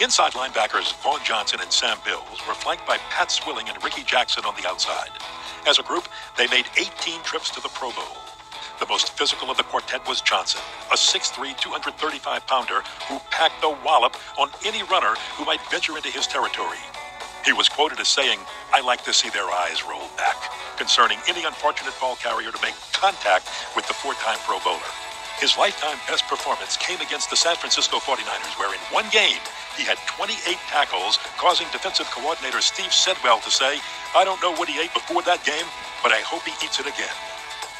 Inside linebackers Vaughn Johnson and Sam Mills were flanked by Pat Swilling and Ricky Jackson on the outside. As a group, they made 18 trips to the Pro Bowl. The most physical of the quartet was Johnson, a 6'3, 235 pounder who packed a wallop on any runner who might venture into his territory. He was quoted as saying, I like to see their eyes roll back, concerning any unfortunate ball carrier to make contact with the four time Pro Bowler. His lifetime best performance came against the San Francisco 49ers, where in one game he had 28 tackles, causing defensive coordinator Steve Sidwell to say, I don't know what he ate before that game, but I hope he eats it again.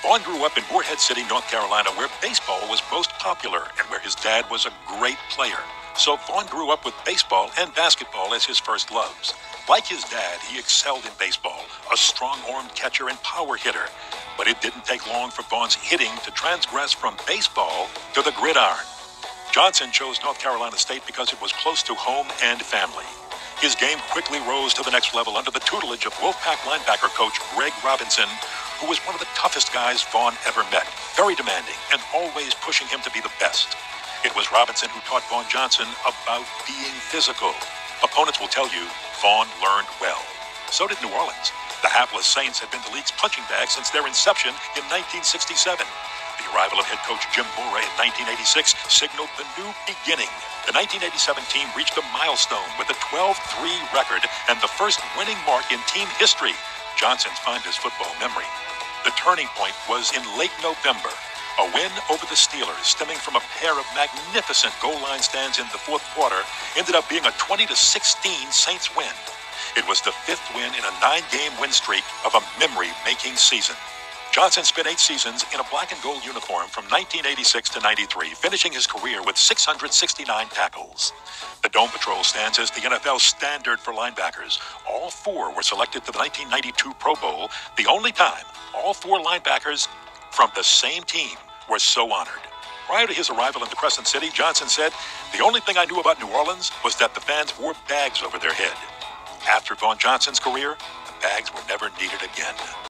Vaughn grew up in Morehead City, North Carolina, where baseball was most popular and where his dad was a great player. So Vaughn grew up with baseball and basketball as his first loves. Like his dad, he excelled in baseball, a strong armed catcher and power hitter. But it didn't take long for Vaughn's hitting to transgress from baseball to the gridiron. Johnson chose North Carolina State because it was close to home and family. His game quickly rose to the next level under the tutelage of Wolfpack linebacker coach Greg Robinson, who was one of the toughest guys Vaughn ever met, very demanding and always pushing him to be the best. It was Robinson who taught Vaughn Johnson about being physical. Opponents will tell you Vaughn learned well. So did New Orleans. The hapless Saints had been the league's punching bag since their inception in 1967. The arrival of head coach Jim Mora in 1986 signaled the new beginning. The 1987 team reached a milestone with a 12 3 record and the first winning mark in team history. Johnson's finest football memory. The turning point was in late November. A win over the Steelers, stemming from a pair of magnificent goal line stands in the fourth quarter, ended up being a 20 16 Saints win. It was the fifth win in a nine game win streak of a memory making season. Johnson spent eight seasons in a black and gold uniform from 1986 to 93, finishing his career with 669 tackles. The Dome Patrol stands as the NFL standard for linebackers. All four were selected to the 1992 Pro Bowl, the only time all four linebackers from the same team were so honored. Prior to his arrival into Crescent City, Johnson said, The only thing I knew about New Orleans was that the fans wore bags over their head. After Vaughn Johnson's career, the bags were never needed again.